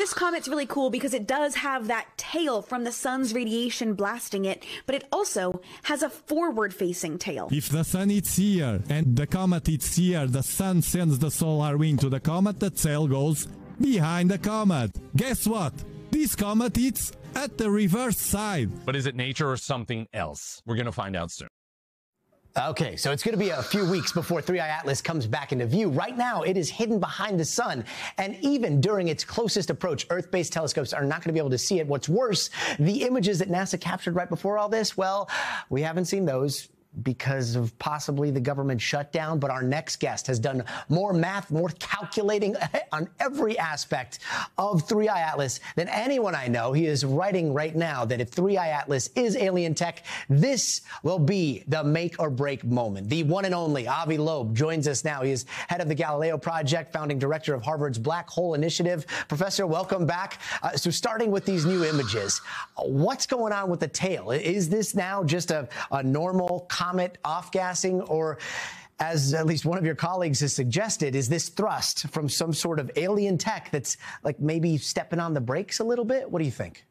This comet's really cool because it does have that tail from the sun's radiation blasting it, but it also has a forward facing tail. If the sun is here and the comet is here, the sun sends the solar wind to the comet, the tail goes behind the comet. Guess what? This comet is at the reverse side. But is it nature or something else? We're going to find out soon. Okay, so it's going to be a few weeks before 3I/Atlas comes back into view. Right now, it is hidden behind the sun. And even during its closest approach, Earth based telescopes are not going to be able to see it. What's worse, the images that NASA captured right before all this, well, we haven't seen those because of possibly the government shutdown. But our next guest has done more math, more calculating on every aspect of 3I/Atlas than anyone I know. He is writing right now that if 3I/Atlas is alien tech, this will be the make or break moment. The one and only Avi Loeb joins us now. He is head of the Galileo Project, founding director of Harvard's Black Hole Initiative. Professor, welcome back. Uh, so, starting with these new images, what's going on with the tail? Is this now just a, a normal comet off gassing, or as at least one of your colleagues has suggested, is this thrust from some sort of alien tech that's like maybe stepping on the brakes a little bit? What do you think?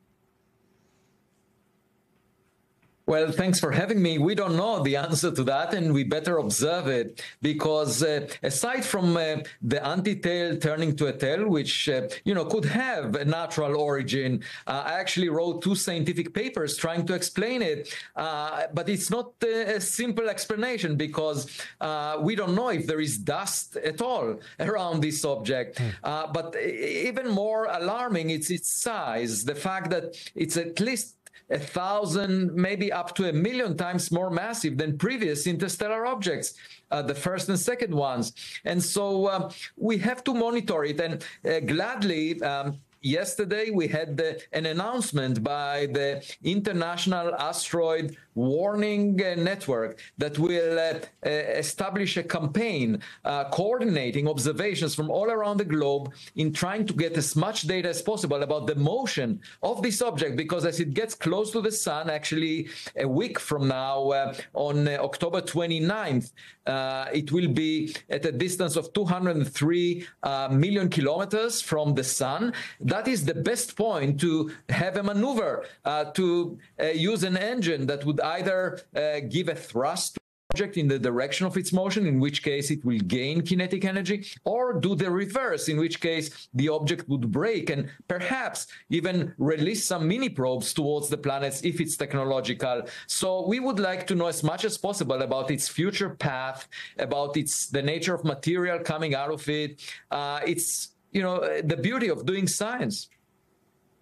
Well, thanks for having me. We don't know the answer to that, and we better observe it because uh, aside from uh, the anti-tail turning to a tail, which uh, you know could have a natural origin, uh, I actually wrote two scientific papers trying to explain it, uh, but it's not a simple explanation because uh, we don't know if there is dust at all around this object. Mm. but even more alarming, it's its size, the fact that it's at least a thousand, maybe up to a million times more massive than previous interstellar objects, uh, the first and second ones. And so um, we have to monitor it. And uh, gladly, um, yesterday we had the, an announcement by the International Asteroid Warning Network that will uh, uh, establish a campaign uh, coordinating observations from all around the globe in trying to get as much data as possible about the motion of this object because as it gets close to the sun, actually a week from now on October 29th, it will be at a distance of 203 million kilometers from the sun. That is the best point to have a maneuver to use an engine that would either uh, give a thrust object in the direction of its motion, in which case it will gain kinetic energy, or do the reverse, in which case the object would break and perhaps even release some mini probes towards the planets if it's technological. So we would like to know as much as possible about its future path, about its the nature of material coming out of it. Uh, it's you know, the beauty of doing science.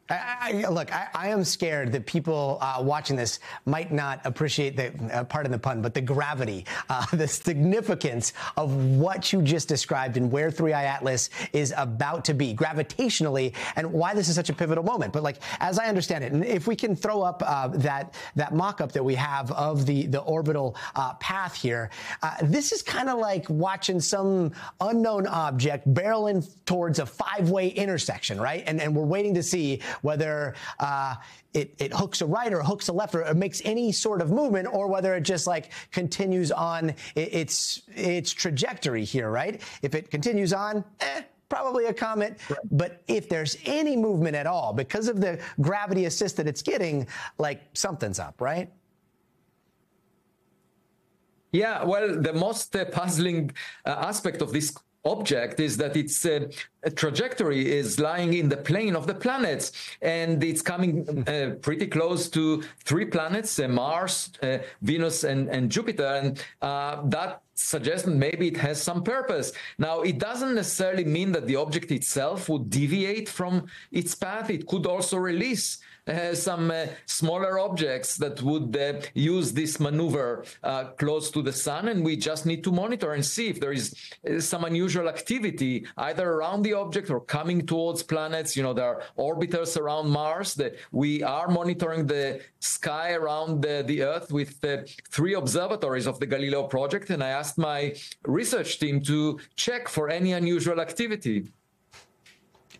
I, I, look, I, I, am scared that people uh, watching this might not appreciate the, uh, pardon the pun, but the gravity, uh, the significance of what you just described and where 3I/Atlas is about to be gravitationally and why this is such a pivotal moment. But like, as I understand it, and if we can throw up uh, that, that mock-up that we have of the, the orbital uh, path here, uh, this is kind of like watching some unknown object barreling towards a five-way intersection, right? And, and we're waiting to see whether uh, it, it, hooks a right or hooks a left or, makes any sort of movement, or whether it just like continues on its its trajectory here, right? If it continues on, eh, probably a comet. Right. But if there's any movement at all, because of the gravity assist that it's getting, like something's up, right? Yeah, well, the most uh, puzzling uh, aspect of this object is that its uh, trajectory is lying in the plane of the planets and it's coming uh, pretty close to three planets uh, mars uh, venus and, and jupiter. And uh, that suggests maybe it has some purpose now it doesn't necessarily mean that the object itself would deviate from its path it could also release uh, some uh, smaller objects that would uh, use this maneuver close to the sun, and we just need to monitor and see if there is some unusual activity either around the object or coming towards planets. You know, there are orbiters around Mars that we are monitoring the sky around the, the Earth with three observatories of the Galileo project, and I asked my research team to check for any unusual activity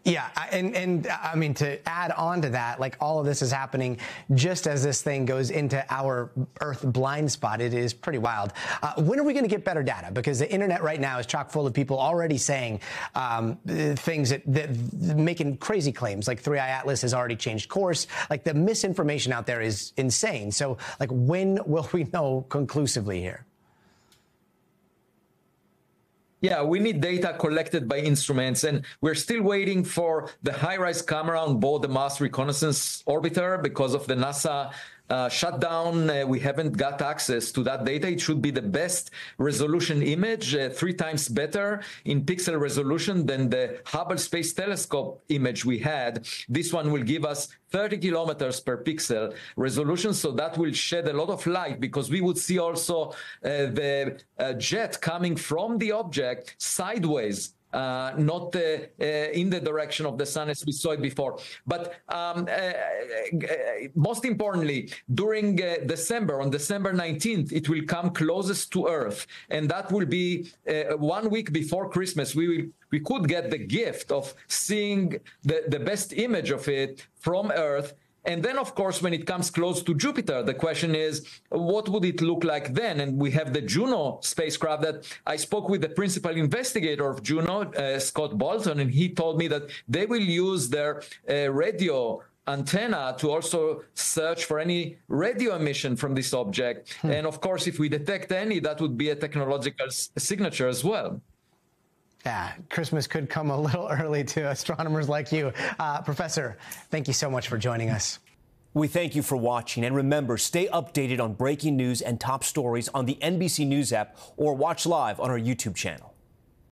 Yeah, and and I mean to add on to that, like all of this is happening just as this thing goes into our Earth blind spot. It is pretty wild. Uh, when are we going to get better data? Because the internet right now is chock full of people already saying um, things that, that making crazy claims. Like 3I/Atlas has already changed course. Like the misinformation out there is insane. So, like, when will we know conclusively here? Yeah, we need data collected by instruments, and we're still waiting for the HiRISE camera on board the Mars Reconnaissance Orbiter because of the NASA uh, shutdown, uh, we haven't got access to that data. It should be the best resolution image, uh, three times better in pixel resolution than the Hubble Space Telescope image we had. This one will give us 30 kilometers per pixel resolution, so that will shed a lot of light because we would see also uh, the uh, jet coming from the object sideways uh, not uh, uh, in the direction of the sun as we saw it before. But um, uh, uh, most importantly, during December, on December 19th, it will come closest to Earth, and that will be one week before Christmas. We will we could get the gift of seeing the, the best image of it from Earth and then, of course, when it comes close to Jupiter, the question is, what would it look like then? And we have the Juno spacecraft that I spoke with the principal investigator of Juno, uh, Scott Bolton, and he told me that they will use their uh, radio antenna to also search for any radio emission from this object. Hmm. And of course, if we detect any, that would be a technological signature as well. Yeah, Christmas could come a little early to astronomers like you. Uh, Professor, thank you so much for joining us. We thank you for watching. And remember, stay updated on breaking news and top stories on the NBC News app or watch live on our YouTube channel.